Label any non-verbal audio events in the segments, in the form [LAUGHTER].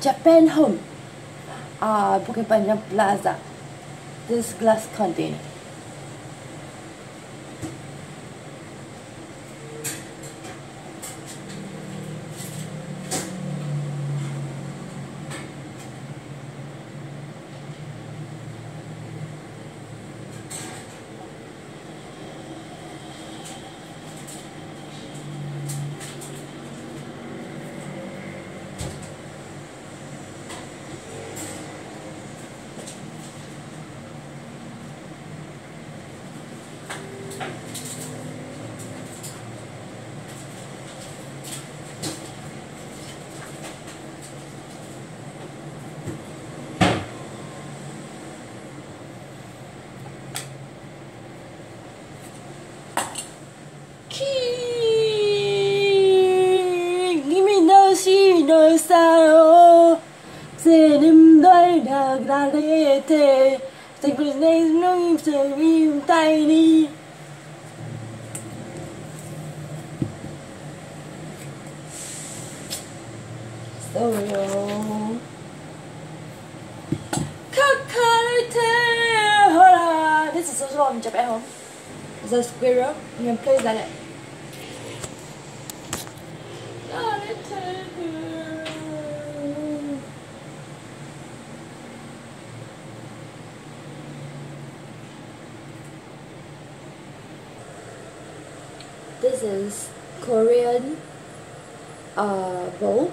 Japan Home, uh, Bukit Panjang Plaza. This glass container. Im tiny. Sorry Kakarite Hola This is also on Japan home It's a squirrel You can like that This is Korean uh, bowl,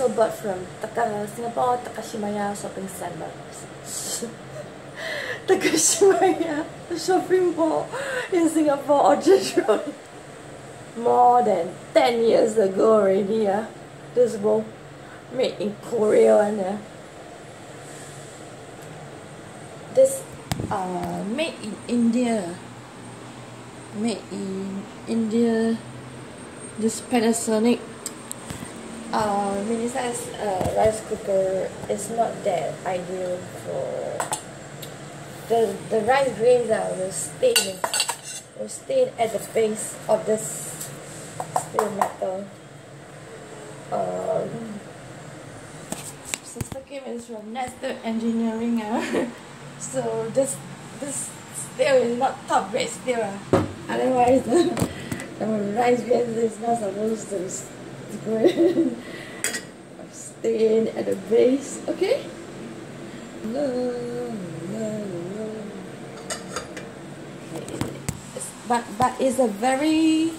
also bought from Taka, Singapore Takashimaya shopping center. [LAUGHS] Takashimaya shopping mall in Singapore Orchard Road. More than 10 years ago already. Uh, this bowl made in Korea. One, uh. This uh, made in India made in India this Panasonic uh, mini size uh, rice cooker is not that ideal for the the rice grains uh, will stain will stain at the base of this steel metal um, sister Kim is from Nestor Engineering uh. [LAUGHS] so this this steel is not top grade steel uh. Otherwise, the, [LAUGHS] the rice grains is not supposed to stain at the base. Okay? No, no, no. But but it's a very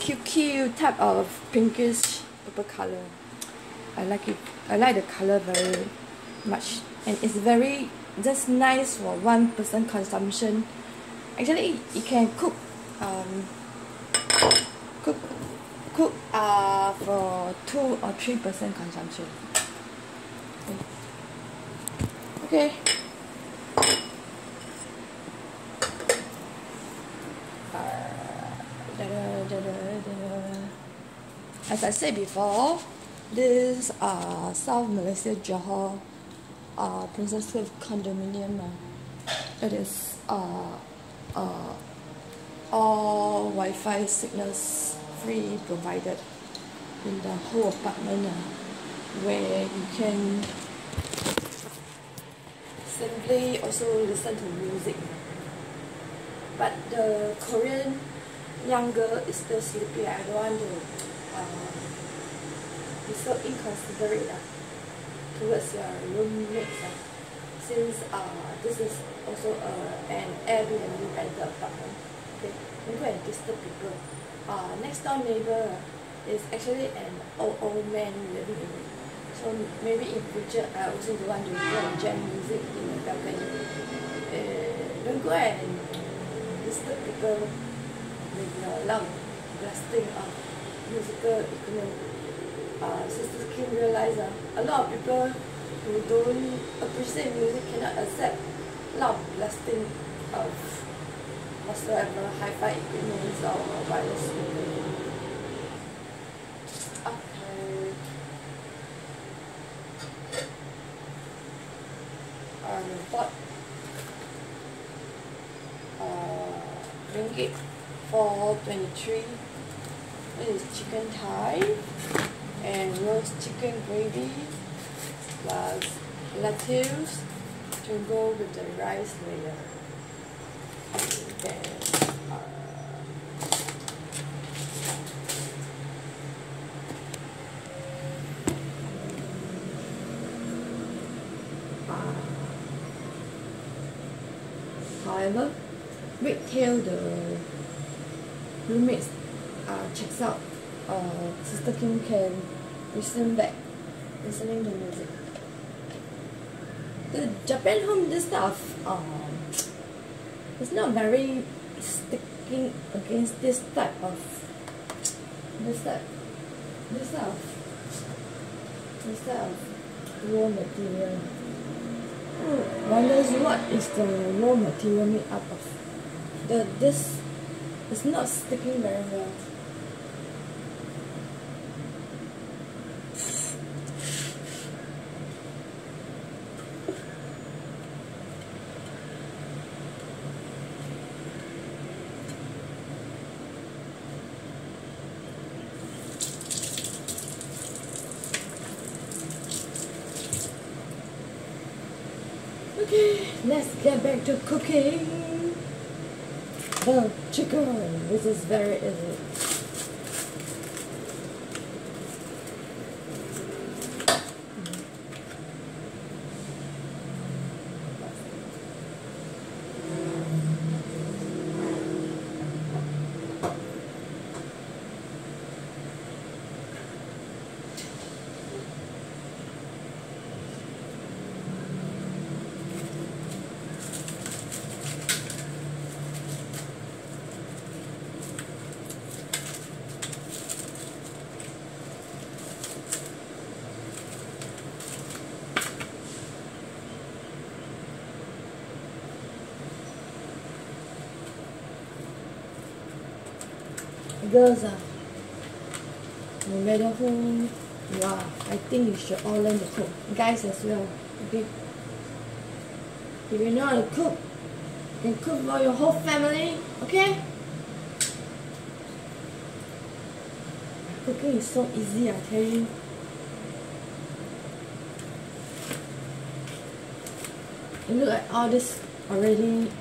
cute, cute type of pinkish purple color. I like it. I like the color very much, and it's very just nice for one person consumption actually you can cook um, cook cook uh, for two or three percent consumption. Okay. As I said before this uh, South Malaysia Johor uh, Princess Cliff condominium uh, it is uh, uh, all Wi-Fi signals free provided in the whole apartment uh, where you can simply also listen to music. But the Korean young girl is still sleepy. I don't want to uh, be so inconsiderate uh, towards your roommates. Uh since uh, this is also uh, an Airbnb rental apartment, okay, don't go and disturb people. Uh, next door neighbor is actually an old old man living in it. So maybe in future I also don't want to go and jam music in the balcony. Uh, don't go and disturb people with your loud blasting of musical equipment. Uh, Sister Kim realized uh, a lot of people who don't appreciate music cannot accept loud blasting of whatsoever hi-fi equipment or wireless equipment. Okay. Um, bought uh, ringgit for 23 this is chicken thigh and roast chicken gravy plus lettuce to go with the rice layer. then uh, uh, however, wait till the roommates uh, checks out uh, Sister Kim can listen back, listening to music. The Japan home, this stuff, um, it's not very sticking against this type of, this type, this of, this type of raw material. Hmm, wonders what is the raw material made up of. The this is not sticking very well. Okay, let's get back to cooking. The chicken. This is very easy. Girls ah, no matter who you are, I think you should all learn to cook. Guys as well, okay? If you know how to cook, you can cook for your whole family, okay? Cooking is so easy, I tell you. Look at all this already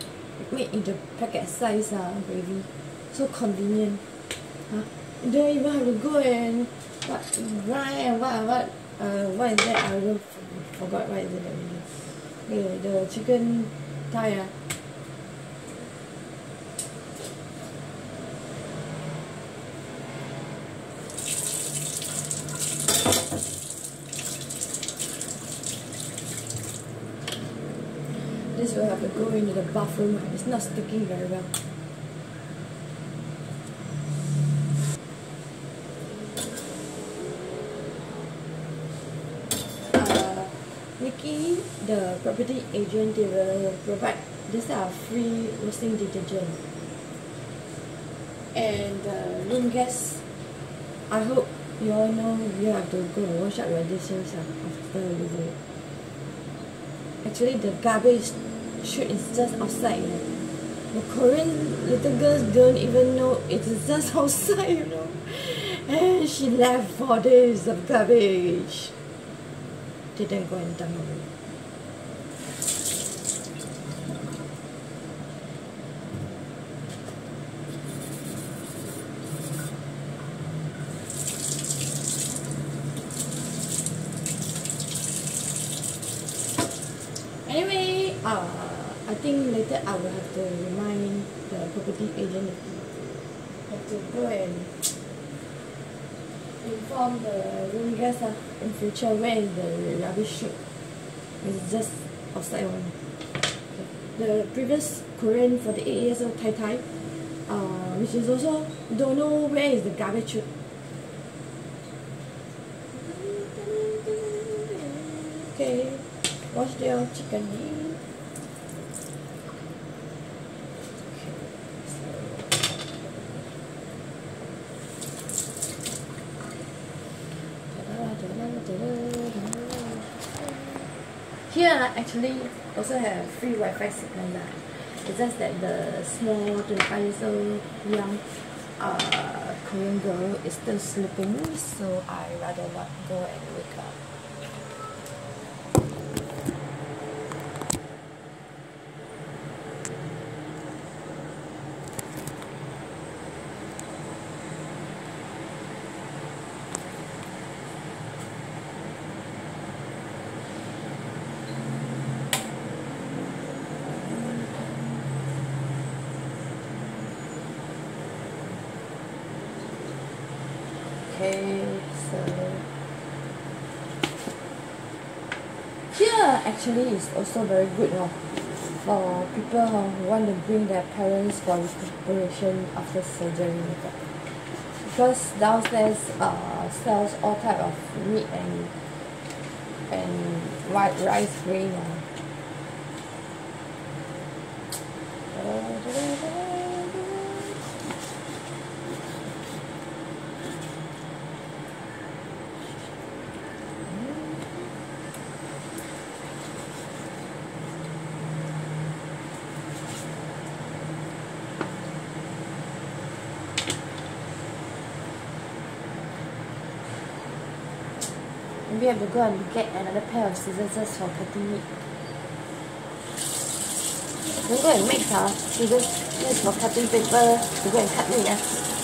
made into packet size uh, gravy. So convenient. Huh? Don't even have to go and what grind and what what uh what is that? I don't forgot what is it already. Okay, the chicken thigh This will have to go into the bathroom. It's not sticking very well. Uh, Nikki, the property agent, they will provide this are free roasting detergent. And the room guests, I hope you all know you have to go and wash up your dishes uh, after using it. Actually, the garbage chute is just outside. You know. The Korean little girls don't even know it is just [LAUGHS] outside, you know. And she left four days of garbage. Didn't go and dump it. Anyway, uh, I think later I will have to remind the property agent have to go and inform the room guests uh, in future where is the rubbish chute. It's just outside one. The previous Korean 48 years old Tai Tai, uh, which is also don't know where is the garbage chute. Okay, wash your chicken. Here actually also have free Wi-Fi signal lah. It's just that the small 25 years old young uh, Korean girl is still sleeping, so I rather not go and wake up. Okay so here actually is also very good you know, for people who want to bring their parents for recuperation after surgery because downstairs uh, sells all type of meat and and white rice grain have to go and get another pair of scissors for cutting meat. Don't go and mix ah. Scissors this for cutting paper to go and cut ah.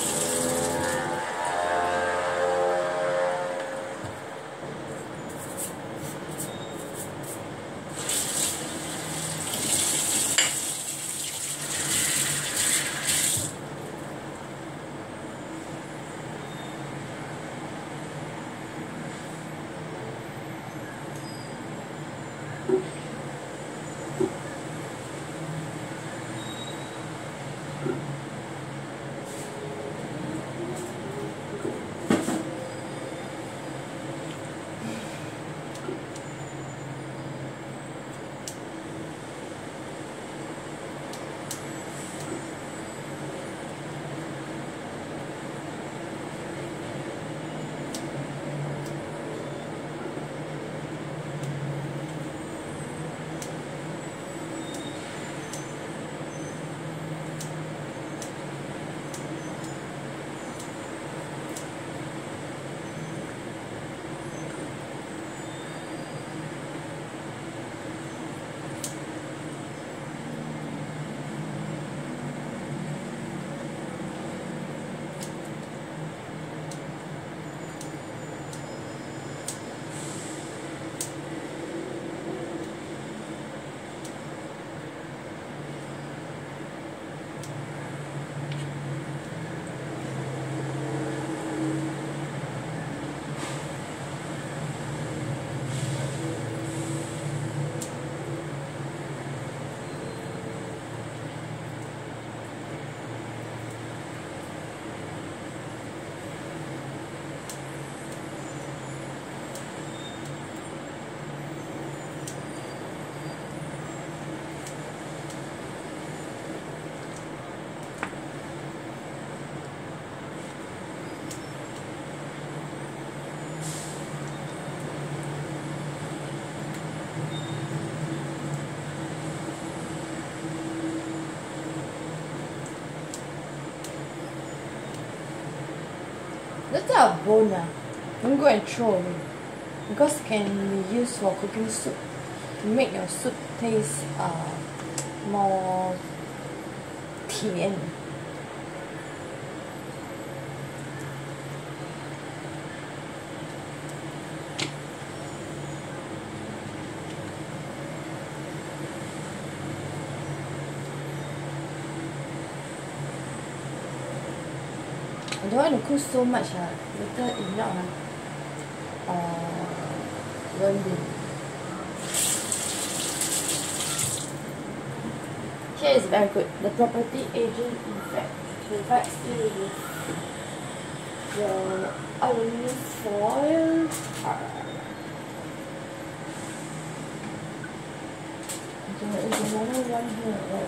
That type of bone ah, don't go and throw away. Because can be used for cooking soup. To make your soup taste uh, more 甜 I don't want to cook so much ah. Later if not ah. Uh won't be here is very good. The property agent effect. Provides you with the aluminium foil there is another one here where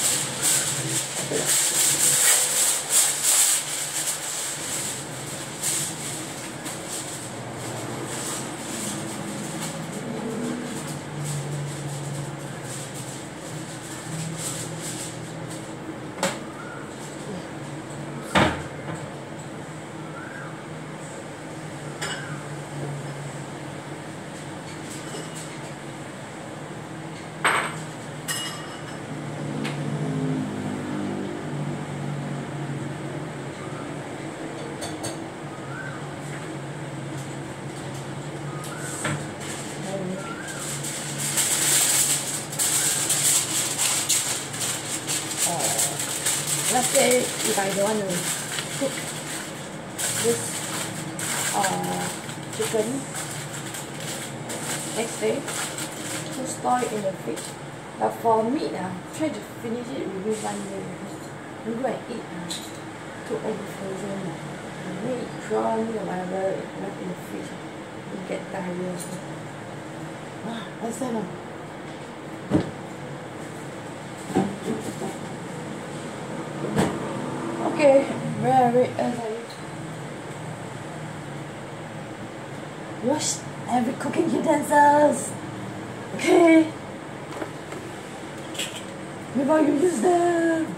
let's say if I don't want to cook this uh, chicken next day, to store it in the fridge. But for meat, uh, try to finish it within one day because you go and eat uh, too over frozen. Uh, meat, prawn, or whatever left in the fridge, you get diarrhea. Ah, that? Uh? Okay, very you? Wash every cooking utensils. Okay. Before you use them.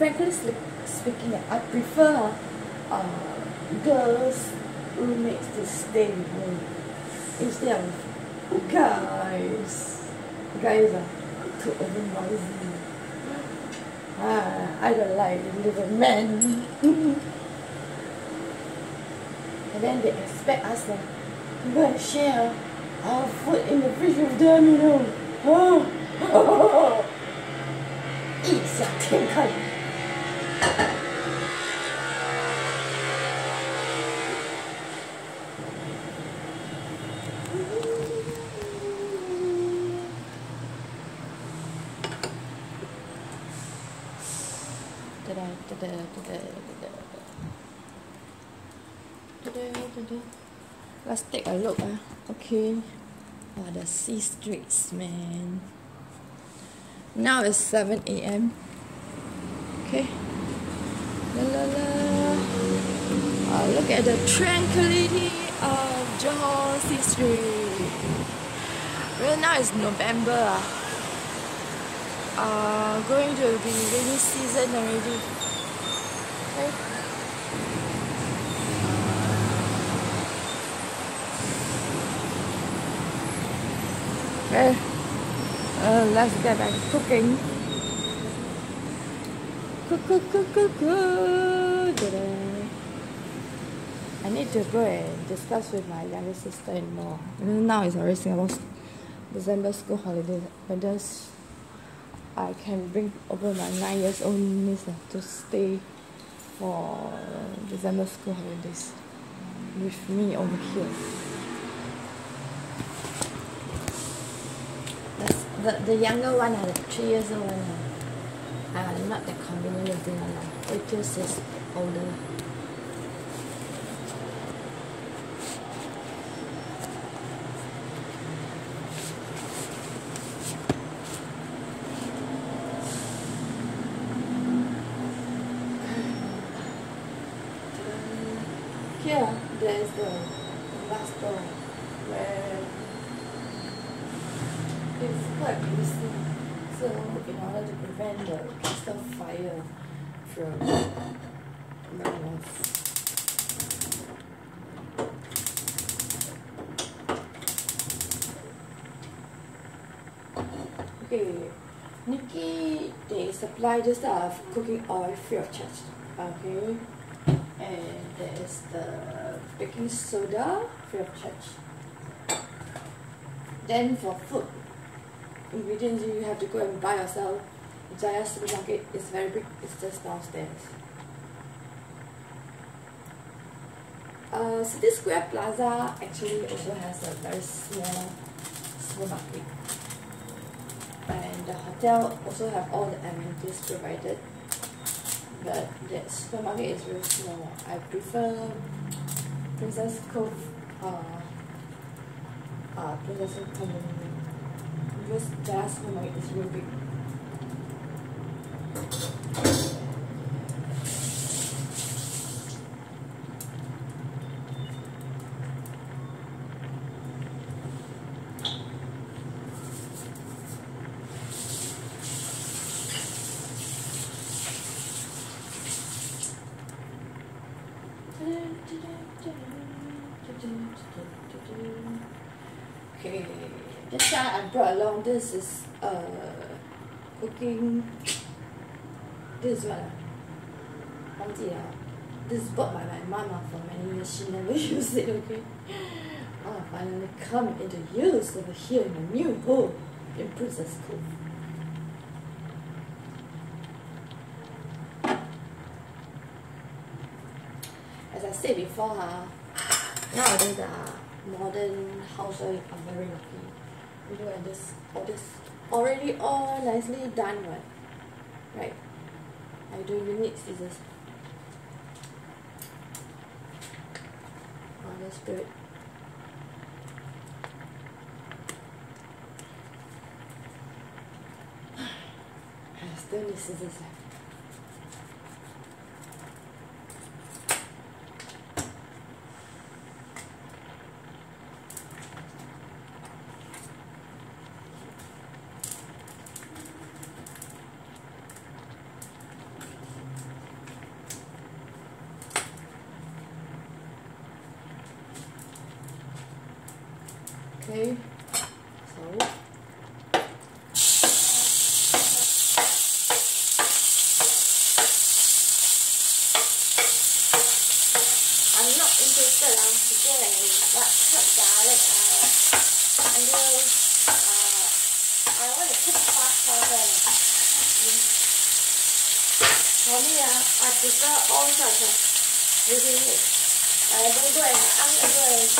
frankly speaking, I prefer uh, girls roommates to stay with me instead of guys. Guys are too over noisy. Ah, I don't like little men. [LAUGHS] and then they expect us to go and share our food in the fridge with them, you know. Oh. 异想天开。 The C streets, man. Now it's 7 a.m. Okay. La, la, la. Uh, look at the tranquility of Johor C Street. Well, now it's November. Uh, going to be rainy season already. Okay. Okay. Uh, let's get back cooking. Cook, cook, cook, cook, cook. I need to go and discuss with my younger sister-in-law. Now it's already Singapore's December school holiday. Whether I can bring over my nine years old niece uh, to stay for December school holidays with me over here. The, the younger one, uh, the three years old one, uh, not that convenient living one. Uh, wait till older. Here, there's the last door where it's quite busy. So in order to prevent the crystal fire from burning off. Okay, Nikki, they just stuff cooking oil free of charge. Okay, and there is the baking soda free of charge. Then for food, ingredients you have to go and buy yourself. Jaya supermarket is very big, it's just downstairs. Uh, City Square Plaza actually also has a very small supermarket. And the hotel also have all the amenities provided. But the supermarket is very small. I prefer Princess Cove uh, uh, Princess Cove condominium. this jasmine is real big. Okay, this time I brought along this is uh, cooking. This uh, one. Uh, this is bought by my mama for many years. She never [LAUGHS] used it, okay? Oh, finally come into use over here in my new home in Princess Cove. As I said before, huh, nowadays, uh, modern housewives are very lucky you look at this all this already all nicely done right right. I don't even need scissors. The spirit. [SIGHS] I still need scissors eh. Okay, so I'm not interested uh, to go and what cut garlic uh, until uh, I want to cook fast fast one. For me uh, I prefer all sorts of within it. I don't go and I'm gonna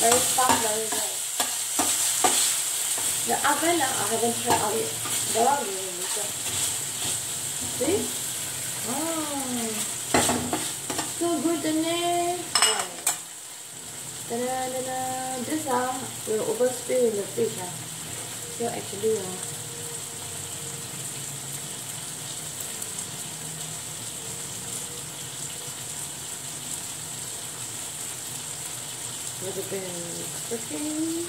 very fast, very well. The oven uh, I haven't tried out yet. That one will be later. See? Oh, so good the name. Wow. Ta-da, ta-da. This uh, will overspill in the fridge. Uh. So actually, uh, would have been cooking.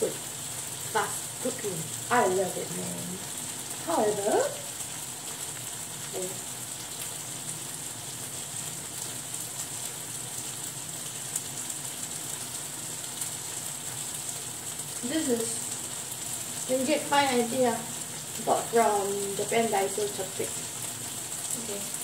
Good. Fast cooking. I love it, man. However, this is Ringgit 590 idea Bought from Japan Daiso chopstick. Okay.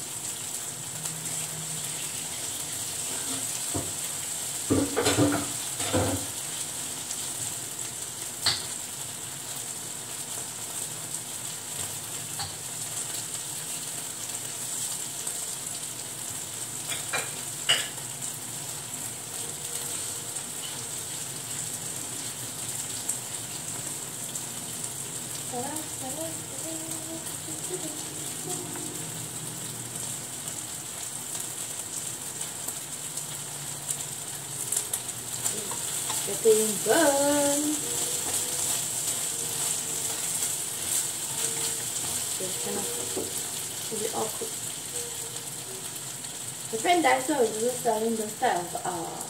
Getting burned. Okay, cannot. Should be all cooked. The friend Daiso is also selling this type of uh,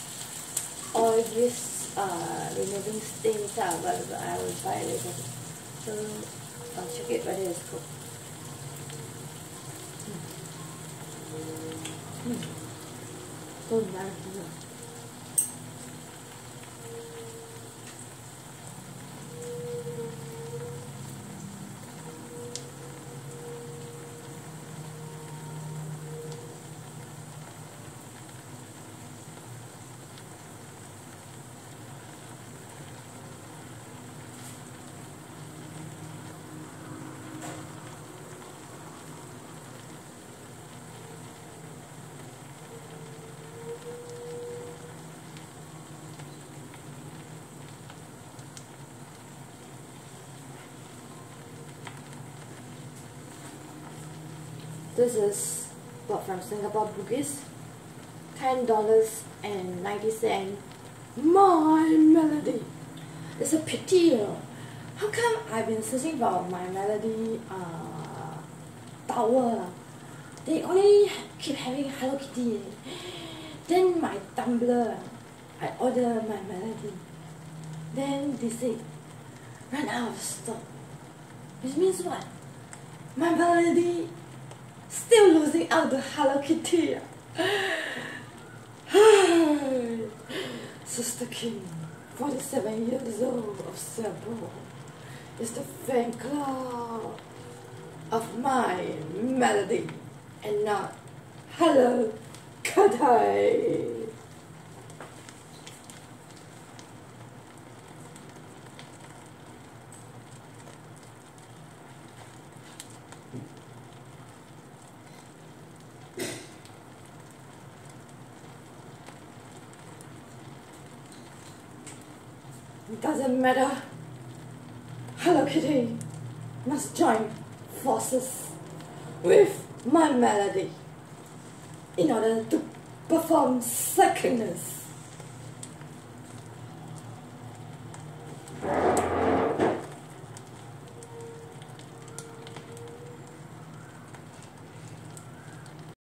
uh, removing stains out, but I will try later. So I'll check it whether it's cooked. Mm. Mm. So nice. This is bought from Singapore Bugis. Ten dollars and ninety cent. My melody. It's a pity. How come I've been searching for my melody uh, tower? They only keep having Hello Kitty. Then my Tumblr, I order my melody. Then they say, run out of stock. Which means what? My melody Still losing out to Hello Kitty. [SIGHS] Sister Kim, 47 years old of Singapore, is the fan club of my melody and not Hello Kitty. Matter. Hello Kitty must join forces with my melody in order to perform sickness.